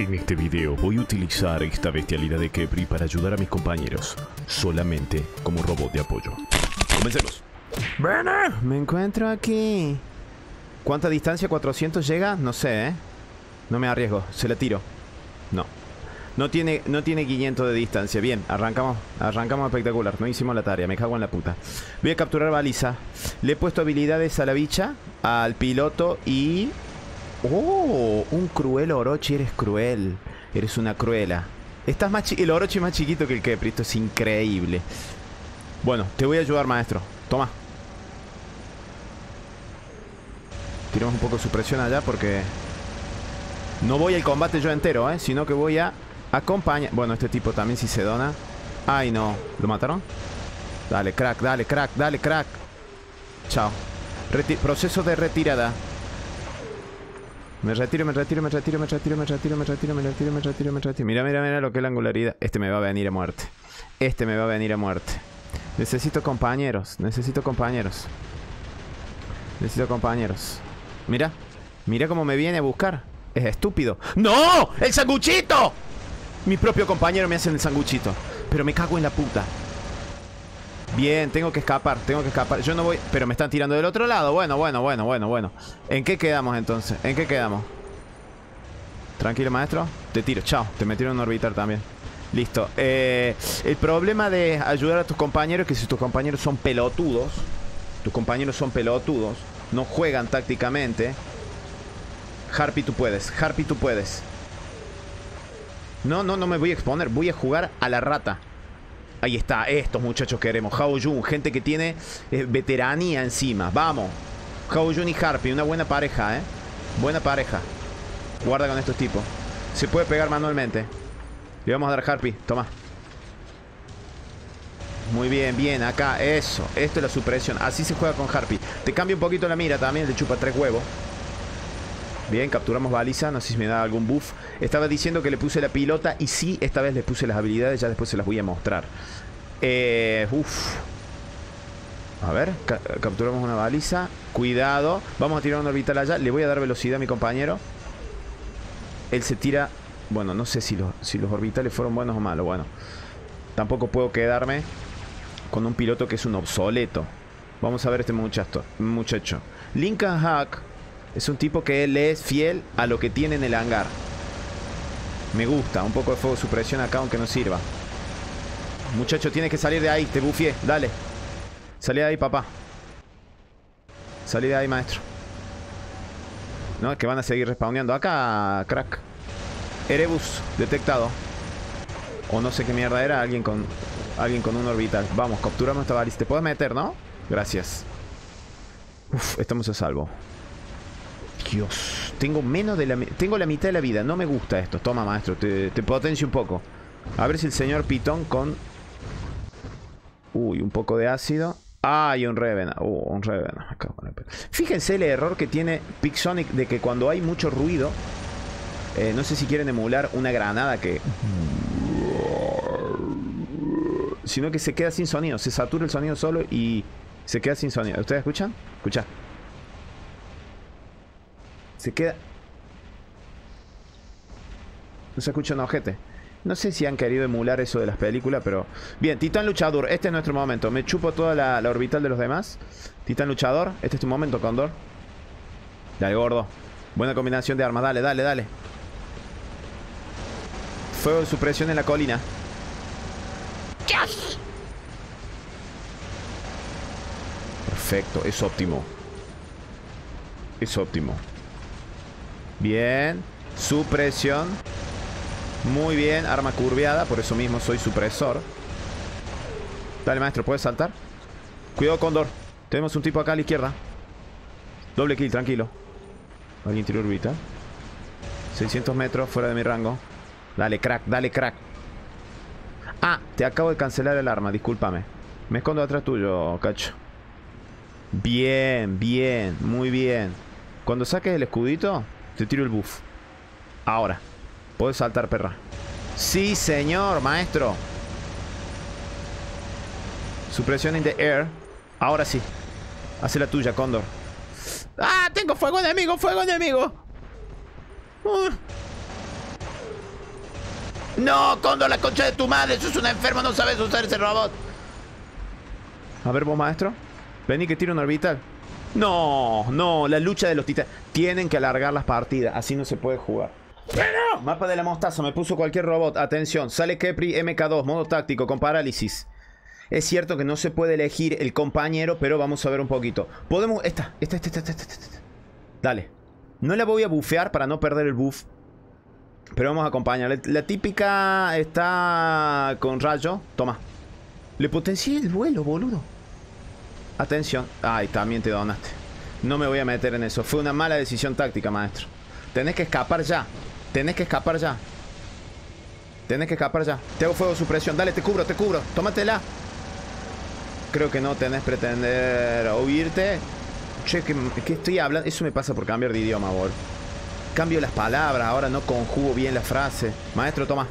En este video voy a utilizar esta bestialidad de Kepri para ayudar a mis compañeros, solamente como robot de apoyo. Comencemos. Bueno, me encuentro aquí. ¿Cuánta distancia 400 llega? No sé, ¿eh? No me arriesgo, se la tiro. No. No tiene, no tiene 500 de distancia. Bien, arrancamos, arrancamos espectacular. No hicimos la tarea, me cago en la puta. Voy a capturar baliza. Le he puesto habilidades a la bicha, al piloto y... ¡Oh! Un cruel Orochi, eres cruel. Eres una cruela. Estás más El Orochi es más chiquito que el Kepri, esto es increíble. Bueno, te voy a ayudar, maestro. Toma. Tiramos un poco de supresión allá porque... No voy al combate yo entero, ¿eh? Sino que voy a acompañar... Bueno, este tipo también si se dona... Ay, no. ¿Lo mataron? Dale, crack, dale, crack, dale, crack. Chao. Proceso de retirada. Me retiro, me retiro, me retiro, me retiro, me retiro, me retiro, me retiro, me retiro, me retiro. Mira, mira, mira lo que es la angularidad. Este me va a venir a muerte. Este me va a venir a muerte. Necesito compañeros, necesito compañeros. Necesito compañeros. Mira, mira cómo me viene a buscar. Es estúpido. ¡No! ¡El sanguchito! Mi propio compañero me hace el sanguchito. Pero me cago en la puta. Bien, tengo que escapar, tengo que escapar. Yo no voy... Pero me están tirando del otro lado. Bueno, bueno, bueno, bueno, bueno. ¿En qué quedamos entonces? ¿En qué quedamos? Tranquilo, maestro. Te tiro. Chao. Te metieron en orbitar también. Listo. Eh, el problema de ayudar a tus compañeros es que si tus compañeros son pelotudos, tus compañeros son pelotudos, no juegan tácticamente. Harpy, tú puedes. Harpy, tú puedes. No, no, no me voy a exponer. Voy a jugar a la rata. Ahí está. Estos muchachos queremos. Hao Jun, gente que tiene eh, veteranía encima. Vamos. Hao Jun y Harpy, una buena pareja, ¿eh? Buena pareja. Guarda con estos tipos. Se puede pegar manualmente. Le vamos a dar Harpy. Toma. Muy bien, bien. Acá, eso. Esto es la supresión. Así se juega con Harpy. Te cambia un poquito la mira también. Le chupa tres huevos. Bien, capturamos baliza. No sé si me da algún buff. Estaba diciendo que le puse la pilota. Y sí, esta vez le puse las habilidades. Ya después se las voy a mostrar. Eh, uf. A ver, ca- capturamos una baliza. Cuidado. Vamos a tirar un orbital allá. Le voy a dar velocidad a mi compañero. Él se tira. Bueno, no sé si los, si los orbitales fueron buenos o malos. Bueno, tampoco puedo quedarme con un piloto que es un obsoleto. Vamos a ver este muchacho. muchacho. Lincoln Hack es un tipo que él es fiel a lo que tiene en el hangar. Me gusta. Un poco de fuego de supresión acá, aunque no sirva. Muchacho, tienes que salir de ahí. Te bufié. Dale. Salí de ahí, papá. Salí de ahí, maestro. No, es que van a seguir respawneando. Acá, crack. Erebus detectado. O no sé qué mierda era. Alguien con. Alguien con un orbital. Vamos, capturamos esta balista. Te puedes meter, ¿no? Gracias. Uf, estamos a salvo. Dios. Tengo menos de la. Tengo la mitad de la vida. No me gusta esto. Toma, maestro. Te, te potencio un poco. A ver si el señor Pitón con. Uy, un poco de ácido. Ah, y un Revenant. Uh, un Revenant. Me cago en la pe- Fíjense el error que tiene Pixonic de que cuando hay mucho ruido. eh, no sé si quieren emular una granada que. Sino que se queda sin sonido. Se satura el sonido solo y se queda sin sonido. ¿Ustedes escuchan? Escucha. Se queda. No se escucha un ojete. No sé si han querido emular eso de las películas, pero... Bien, Titán Luchador, este es nuestro momento. Me chupo toda la, la orbital de los demás. Titán Luchador, este es tu momento, Condor. Dale, gordo. Buena combinación de armas, dale, dale, dale. Fuego de supresión en la colina. Perfecto, es óptimo. Es óptimo. Bien. Supresión. Muy bien, arma curveada, por eso mismo soy supresor. Dale, maestro, ¿puedes saltar? Cuidado, Condor. Tenemos un tipo acá a la izquierda. Doble kill, tranquilo. Alguien tiró orbita. 600 metros fuera de mi rango. Dale, crack, dale, crack. Ah, te acabo de cancelar el arma, discúlpame. Me escondo atrás tuyo, cacho. Bien, bien, muy bien. Cuando saques el escudito, te tiro el buff. Ahora. Puedes saltar, perra. Sí, señor, maestro. Supresión in the air. Ahora sí. Hace la tuya, Cóndor. ¡Ah! ¡Tengo fuego enemigo! ¡Fuego enemigo! Uh. No, Condo, la concha de tu madre. Sos un enfermo, no sabes usar ese robot. A ver, vos, maestro. Vení que tiro un orbital. No, no, la lucha de los titanes. Tienen que alargar las partidas, así no se puede jugar. Bueno, mapa de la mostaza, me puso cualquier robot. Atención, sale Kepri MK2, modo táctico, con parálisis. Es cierto que no se puede elegir el compañero, pero vamos a ver un poquito. Podemos... Esta, esta, esta, esta, esta, esta. Dale. No la voy a bufear para no perder el buff. Pero vamos a acompañar. La típica está con rayo. Toma. Le potencié el vuelo, boludo. Atención. Ay, también te donaste. No me voy a meter en eso. Fue una mala decisión táctica, maestro. Tenés que escapar ya. Tenés que escapar ya. Tenés que escapar ya. Te hago fuego supresión. Dale, te cubro, te cubro. Tómatela. Creo que no tenés pretender oírte. Che, ¿qué, estoy hablando? Eso me pasa por cambiar de idioma, bol. Cambio las palabras, ahora no conjugo bien la frase. Maestro, toma.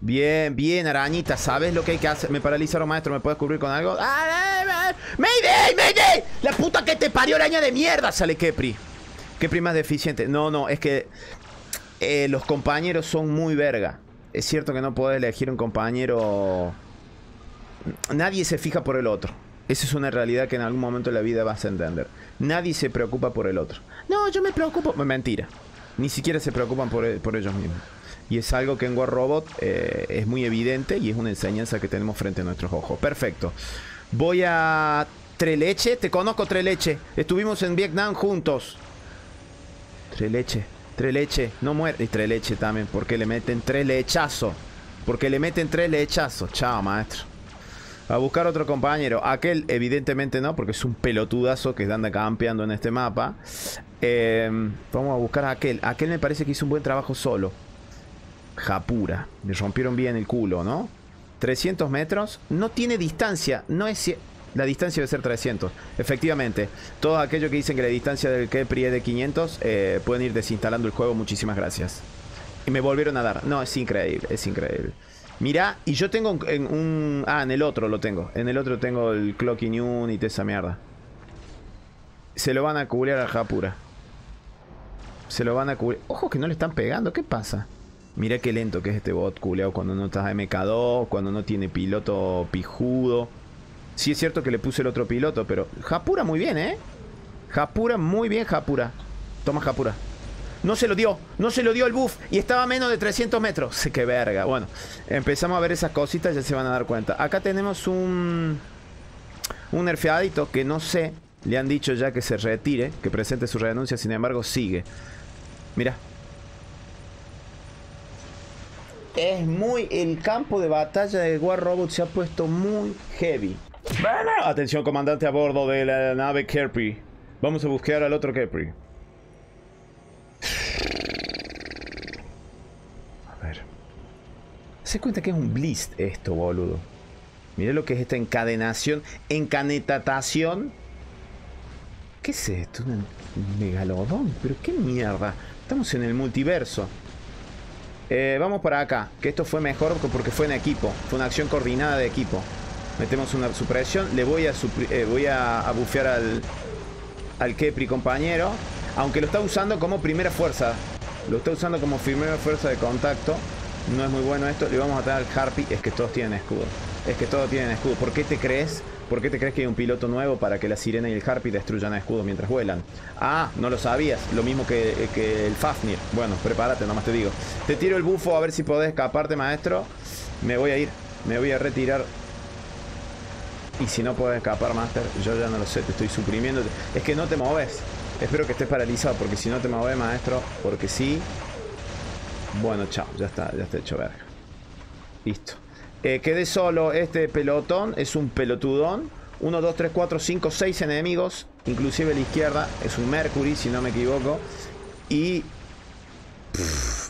Bien, bien, arañita. ¿Sabes lo que hay que hacer? Me paralizaron, maestro. ¿Me puedes cubrir con algo? ¡Ah, ¡Mayday! ¡Mayday! ¡La puta que te parió araña de mierda! Sale Kepri. Kepri más deficiente. No, no, es que eh, los compañeros son muy verga. Es cierto que no puedes elegir un compañero nadie se fija por el otro. Esa es una realidad que en algún momento de la vida vas a entender. Nadie se preocupa por el otro. No, yo me preocupo. Mentira. Ni siquiera se preocupan por, por ellos mismos. Y es algo que en War Robot eh, es muy evidente y es una enseñanza que tenemos frente a nuestros ojos. Perfecto. Voy a Treleche. Te conozco, Treleche. Estuvimos en Vietnam juntos. Treleche. Treleche. No muere. Y Treleche también. Porque le meten tres lechazos. Porque le meten tres lechazos. Chao, maestro. A buscar otro compañero. Aquel, evidentemente no, porque es un pelotudazo que anda campeando en este mapa. Em, vamos a buscar a aquel. Aquel me parece que hizo un buen trabajo solo. Japura. Le rompieron bien el culo, ¿no? 300 metros. No tiene distancia. No es... La distancia debe ser 300. Efectivamente. Todos aquellos que dicen que la distancia del Kepri es de 500 eh, pueden ir desinstalando el juego. Muchísimas gracias. Y me volvieron a dar. No, es increíble. Es increíble. Mira, y yo tengo en un... Ah, en el otro lo tengo. En el otro tengo el Clocking Unit, esa mierda. Se lo van a cubrir a Japura. Se lo van a cubrir. Ojo que no le están pegando. ¿Qué pasa? Mira qué lento que es este bot culeado cuando no estás MK2, cuando no tiene piloto pijudo. Sí es cierto que le puse el otro piloto, pero... Japura muy bien, ¿eh? Japura muy bien, Japura. Toma Japura. No se lo dio, no se lo dio el buff y estaba a menos de 300 metros. Qué verga. Bueno, empezamos a ver esas cositas, ya se van a dar cuenta. Acá tenemos un... Un nerfeadito que no sé, le han dicho ya que se retire, que presente su renuncia, sin embargo sigue. Mira. Es muy... El campo de batalla de War Robot se ha puesto muy heavy. Atención comandante a bordo de la nave Kerpri. Vamos a buscar al otro Kerpri. Se cuenta que es un blist esto, boludo. Mira lo que es esta encadenación, encanetatación. ¿Qué es esto? ¿Un megalodón? ¿Pero qué mierda? Estamos en el multiverso. Eh, vamos para acá, que esto fue mejor porque fue en equipo. Fue una acción coordinada de equipo. Metemos una supresión. Le voy a, eh, voy a, bufear al, al Kepri compañero. Aunque lo está usando como primera fuerza. Lo está usando como primera fuerza de contacto. No es muy bueno esto. Le vamos a traer al Harpy. Es que todos tienen escudo. Es que todos tienen escudo. ¿Por qué te crees? ¿Por qué te crees que hay un piloto nuevo para que la sirena y el Harpy destruyan a escudo mientras vuelan? Ah, no lo sabías. Lo mismo que, que el Fafnir. Bueno, prepárate, nomás te digo. Te tiro el bufo a ver si podés escaparte, maestro. Me voy a ir. Me voy a retirar. Y si no puedes escapar, Master, yo ya no lo sé, te estoy suprimiendo. Es que no te moves. Espero que estés paralizado, porque si no te mueves, maestro, porque sí, bueno, chao, ya está, ya está hecho verga. Listo. Eh, quedé solo este pelotón, es un pelotudón. 1, 2, 3, 4, 5, 6 enemigos. Inclusive la izquierda es un Mercury, si no me equivoco. Y...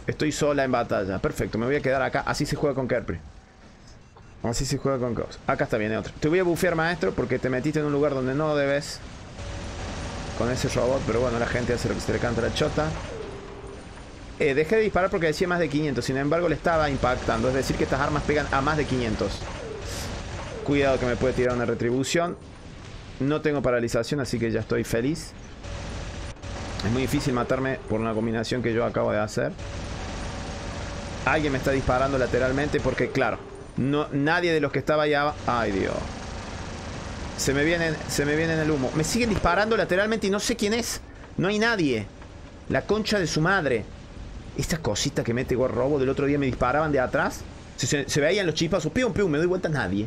estoy sola en batalla. Perfecto, me voy a quedar acá. Así se juega con Kerpri. Así se juega con Chaos. Acá está, viene otro. Te voy a bufear, maestro, porque te metiste en un lugar donde no debes. Con ese robot, pero bueno, la gente hace lo que se le canta la chota. Eh, dejé de disparar porque decía más de 500. Sin embargo, le estaba impactando. Es decir, que estas armas pegan a más de 500. Cuidado que me puede tirar una retribución. No tengo paralización, así que ya estoy feliz. Es muy difícil matarme por una combinación que yo acabo de hacer. Alguien me está disparando lateralmente porque, claro, no, nadie de los que estaba allá... Ay, Dios. Se me vienen, se me viene el humo. Me siguen disparando lateralmente y no sé quién es. No hay nadie. La concha de su madre. Esta cosita que mete robo del otro día me disparaban de atrás. Se, veían los chispazos. Pium, pium. Me doy vuelta. Nadie.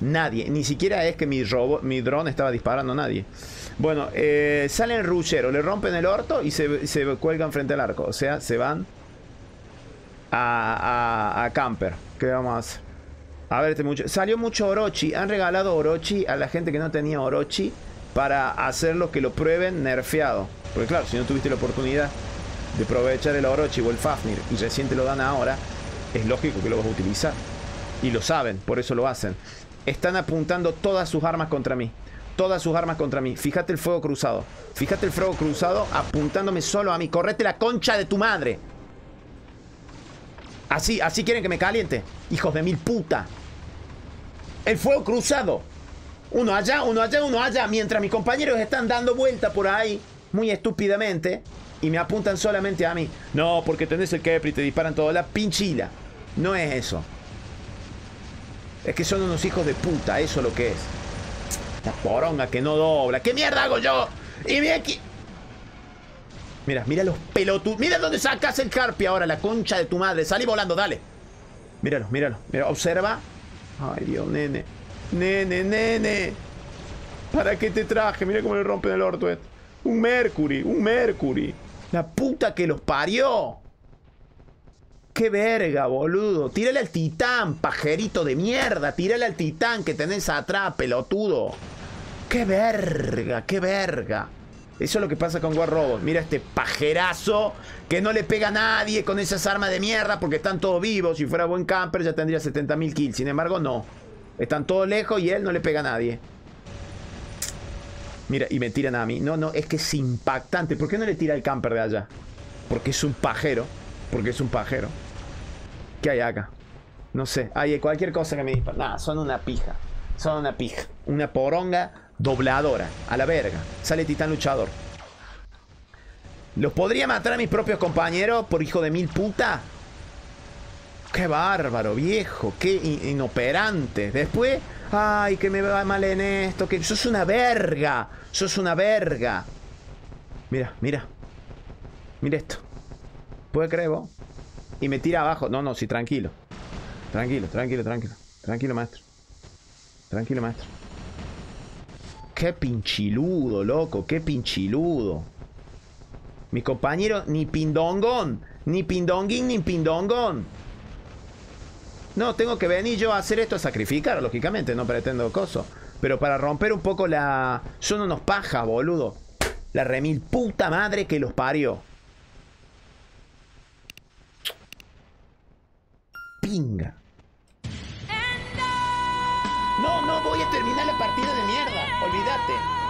Nadie. Ni siquiera es que mi, robo, mi dron estaba disparando a nadie. Bueno, eh, salen el ruchero. Le rompen el orto y se, se cuelgan frente al arco. O sea, se van a, Camper. ¿Qué vamos a hacer? A ver, este mucho. Salió mucho Orochi. Han regalado Orochi a la gente que no tenía Orochi para hacerlo que lo prueben nerfeado. Porque claro, si no tuviste la oportunidad de aprovechar el Orochi o el Fafnir y recién te lo dan ahora, es lógico que lo vas a utilizar. Y lo saben, por eso lo hacen. Están apuntando todas sus armas contra mí. Todas sus armas contra mí. Fíjate el fuego cruzado. Fíjate el fuego cruzado apuntándome solo a mí. Correte la concha de tu madre. Así, así quieren que me caliente. Hijos de mil puta. El fuego cruzado. Uno allá, uno allá, uno allá. Mientras mis compañeros están dando vuelta por ahí, muy estúpidamente, y me apuntan solamente a mí. No, porque tenés el Kepri y te disparan toda la pinchila. No es eso. Es que son unos hijos de puta, eso es lo que es. La poronga que no dobla. ¿Qué mierda hago yo? Y mira aquí. Mira, mira los pelotudos. Mira dónde sacas el carpi ahora, la concha de tu madre. Salí volando, dale. Míralo, míralo. Mira, observa. Ay, Dios, nene. Nene, nene. ¿Para qué te traje? Mira cómo le rompen el orto esto. Un Mercury, un Mercury. La puta que los parió. Qué verga, boludo. Tírale al titán, pajerito de mierda. Tírale al titán que tenés atrás, pelotudo. Qué verga, qué verga. Eso es lo que pasa con War Robot. Mira este pajerazo que no le pega a nadie con esas armas de mierda porque están todos vivos. Si fuera buen camper ya tendría 70.000 kills. Sin embargo, no. Están todos lejos y él no le pega a nadie. Mira, y me tiran a mí. No, no, es que es impactante. ¿Por qué no le tira el camper de allá? Porque es un pajero. Porque es un pajero. ¿Qué hay acá? No sé. Hay cualquier cosa que me dispara. Nada, son una pija. Son una pija. Una poronga dobladora. A la verga. Sale titán luchador. ¿Los podría matar a mis propios compañeros por hijo de mil puta? Qué bárbaro, viejo. Qué inoperante. Después, ay, que me va mal en esto. Que sos una verga. Sos una verga. Mira, mira. Mira esto. ¿Puede creer vos? Y me tira abajo. No, no, sí, tranquilo. Tranquilo, tranquilo, tranquilo. Tranquilo, maestro. Tranquilo, maestro. Qué pinchiludo, loco, qué pinchiludo. Mi compañero, ni pindongón, ni pindonguín, ni pindongón. No, tengo que venir yo a hacer esto a sacrificar, lógicamente, no pretendo coso. Pero para romper un poco la... Son unos pajas, boludo. La remil puta madre que los parió. Pinga. No, no voy a terminar la partida de mierda. Olvídate.